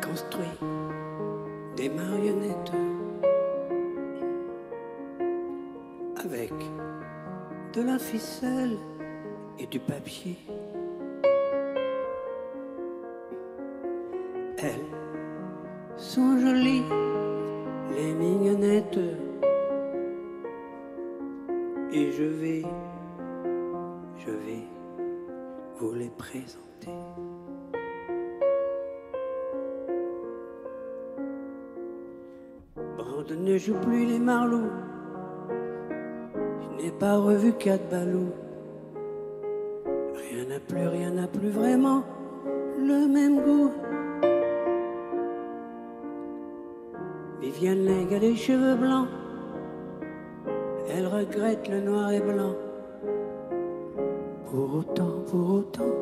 Construit des marionnettes avec de la ficelle et du papier. Elles sont jolies, les mignonnettes. Et je vais, je vais vous les présenter. Ne joue plus les marlots. Je n'ai pas revu quatre ballots. Rien n'a plus, rien n'a plus vraiment le même goût. Viviane Ling a les cheveux blancs. Elle regrette le noir et blanc. Pour autant, pour autant,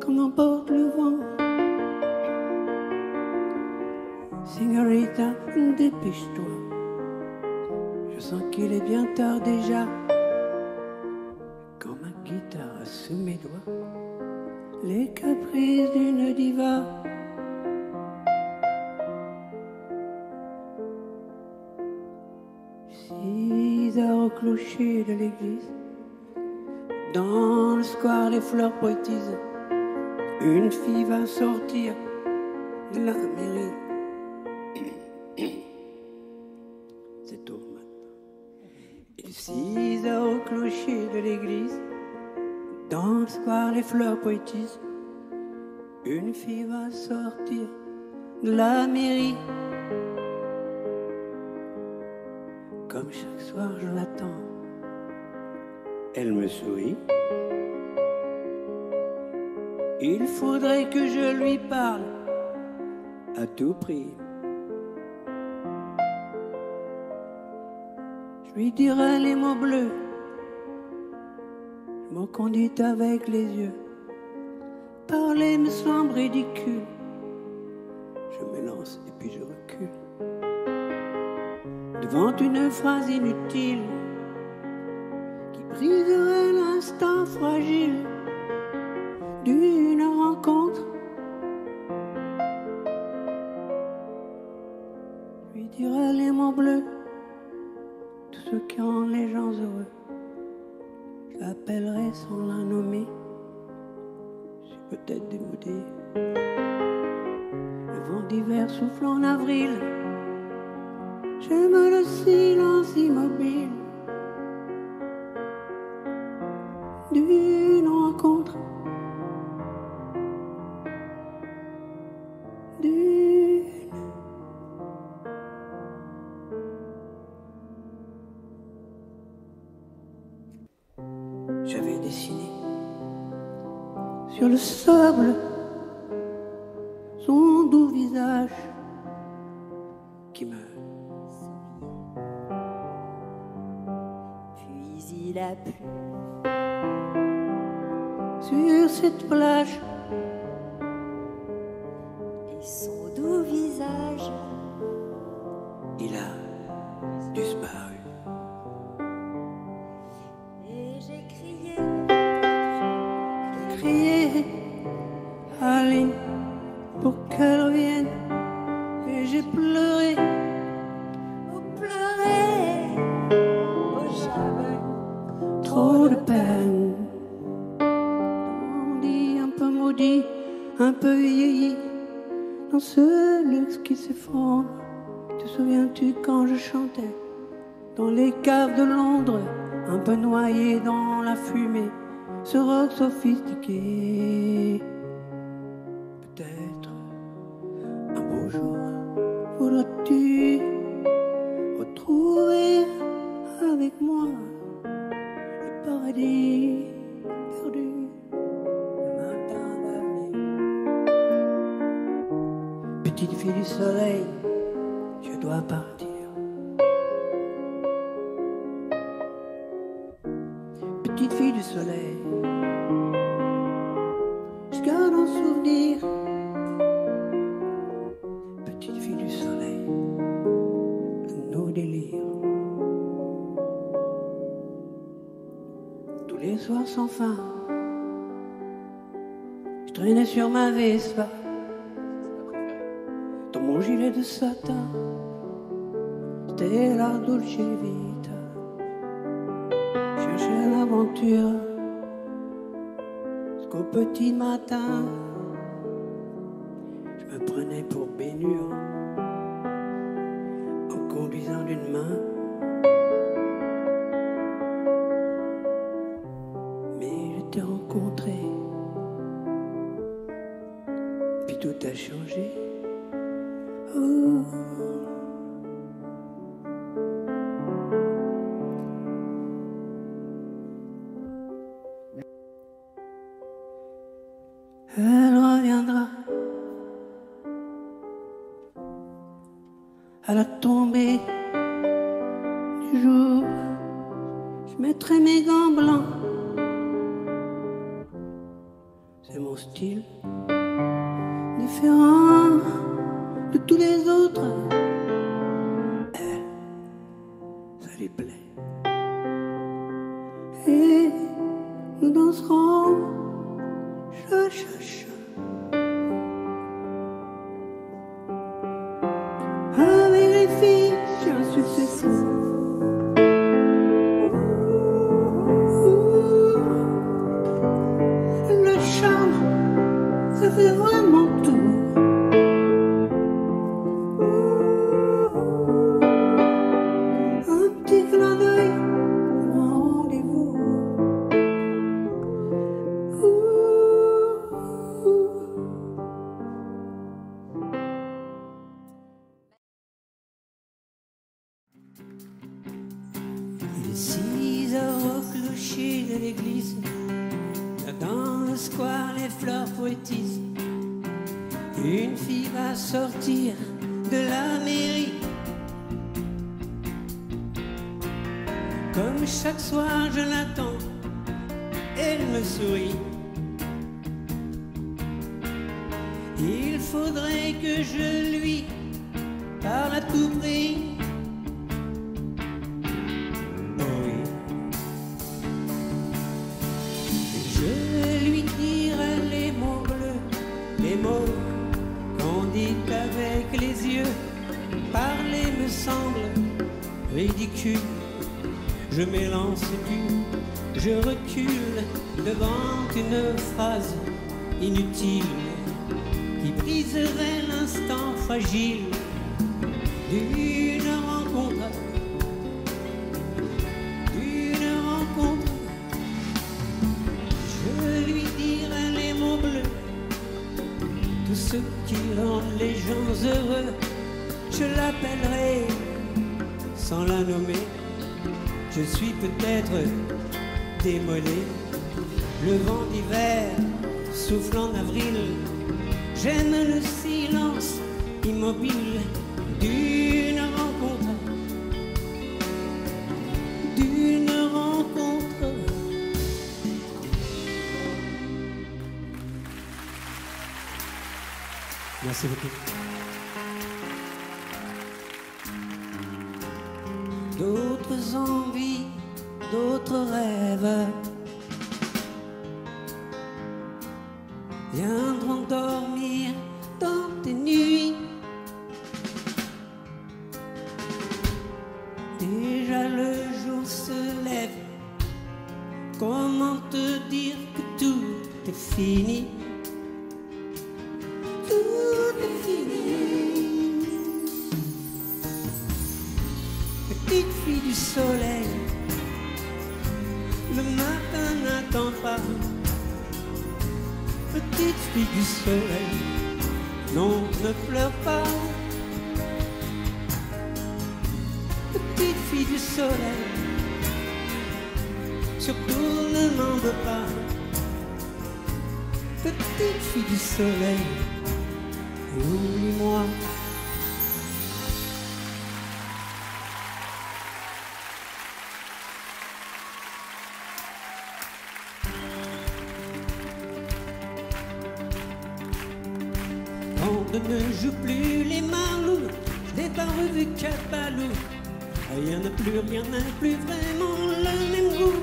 qu'on emporte le vent. Signorita, dépêche-toi. Je sens qu'il est bien tard déjà. Quand ma guitare sous mes doigts, les caprices d'une diva. Six heures au clocher de l'église, dans le square les fleurs poétisent. Une fille va sortir de la mairie. C'est tôt maintenant. Six heures au clocher de l'église, dans le square les fleurs poétisent. Une fille va sortir de la mairie. Comme chaque soir je l'attends, elle me sourit. Il faudrait que je lui parle à tout prix. Je lui dirai les mots bleus, je m'en conduite avec les yeux. Parler me semble ridicule. Je m'élance et puis je recule. Devant une phrase inutile qui briserait l'instant fragile d'une rencontre. Je lui dirai les mots bleus, ce qui rend les gens heureux. Je l'appellerai sans la nommer. Suis peut-être démodé. Le vent d'hiver souffle en avril. J'aime le silence immobile le sable son doux visage qui me Puis il a plu. sur cette plage Et son doux visage il a disparu. Et j'ai crié Crié qu'elle revienne et j'ai pleuré, Oh pleurer Oh j'avais trop de peine. On dit un peu maudit, un peu vieilli, dans ce luxe qui s'effondre. Te souviens-tu quand je chantais? Dans les caves de Londres, un peu noyé dans la fumée, ce rock sophistiqué? Jour voudras-tu retrouver avec moi le paradis perdu. Le matin va venir. Petite fille du soleil, je dois partir. Petite fille du soleil, je traînais sur ma Vespa. dans mon gilet de satin. C'était la dolce vita. Cherchais l'aventure jusqu'au petit matin. À la tombée du jour. Je mettrai mes gants blancs. C'est mon style, différent de tous les autres. Elle, ça lui plaît. Et nous danserons. Cha, cha, cha. Filles, j'ai un succès Comme chaque soir, je l'attends. Elle me sourit. Il faudrait que je lui parle à tout prix. Oui. Je lui dirai les mots bleus, les mots qu'on dit avec les yeux. Parler me semble ridicule. Je m'élance plus, je recule devant une phrase inutile qui briserait l'instant fragile d'une rencontre. D'une rencontre, je lui dirai les mots bleus, tout ce qui rend les gens heureux. Je l'appellerai sans la nommer. Je suis peut-être démolé. Le vent d'hiver souffle en avril. J'aime le silence immobile d'une rencontre. D'une rencontre. Merci beaucoup. D'autres envies, d'autres rêves Petite fille du soleil, non, ne pleure pas. Petite fille du soleil, surtout ne m'en veux pas. Petite fille du soleil, oublie-moi. On ne joue plus les marlous, je n'ai pas revu Capalou. Rien n'a plus, rien n'a plus vraiment le même goût.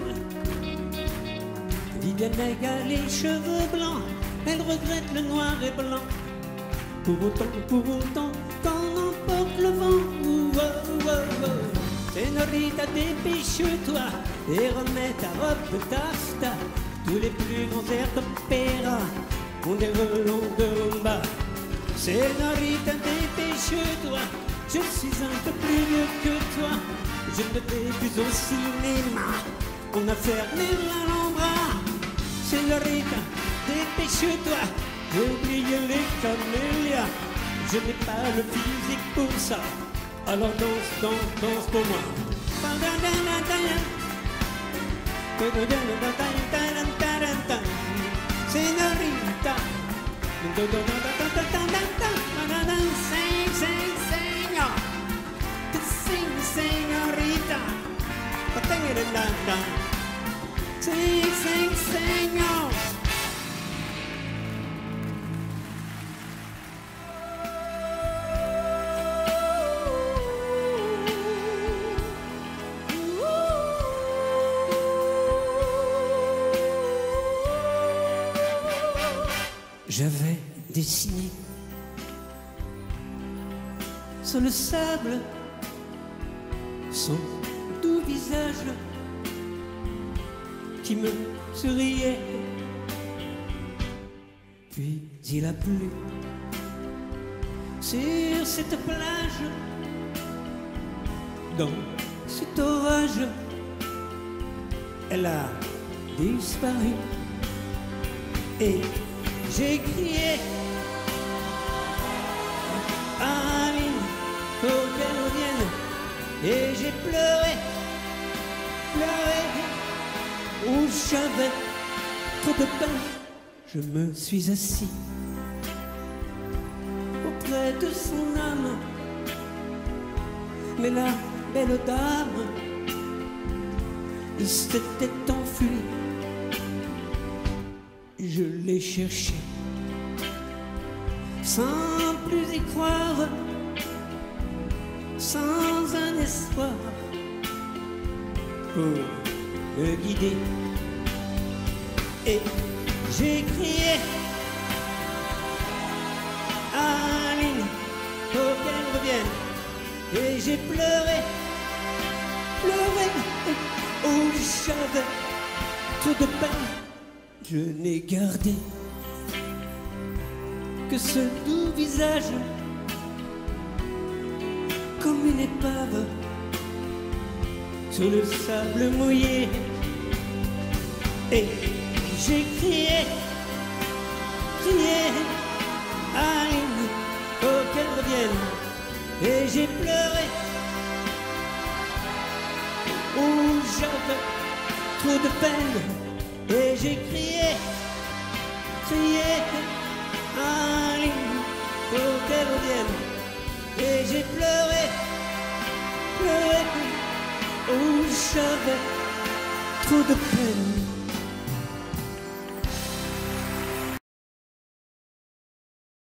Viviane a les cheveux blancs, elle regrette le noir et blanc. Pour autant, pour autant, avant. Oh, oh, oh. Senorita, dépêche-toi et remets ta robe de. Tous les plus grands airs d'opéra ont des relents de rumba. Senorita, dépêche-toi, je suis un peu plus vieux que toi. Je ne vais plus au cinéma, on a fermé l'Alhambra. Senorita, dépêche-toi, j'ai oublié les camélias. Je n'ai pas le physique pour ça, alors danse, danse, danse pour moi. Senorita, Senhorita, sim, sim, senhor. J'avais dessiné sur le sable son doux visage qui me souriait. Puis il a plu sur cette plage, dans cet orage, elle a disparu et j'ai crié Et j'ai pleuré, pleuré, où j'avais trop de peine. Je me suis assis auprès de son âme. Mais la belle dame s'était enfuie je l'ai cherché sans plus y croire, sans un espoir pour me guider. Et j'ai crié Aline, faut qu'elle revienne. Et j'ai pleuré, pleuré, oh j'avais trop de peine je n'ai gardé que ce doux visage une épave sur le sable mouillé. Et j'ai crié, crié, Aline, faut qu'elle revienne. Et j'ai pleuré, où j'avais trop de peine. Et j'ai crié, crié, Aline, pour qu'elle revienne. Et j'ai pleuré, pleuré, où j'avais trop de peine.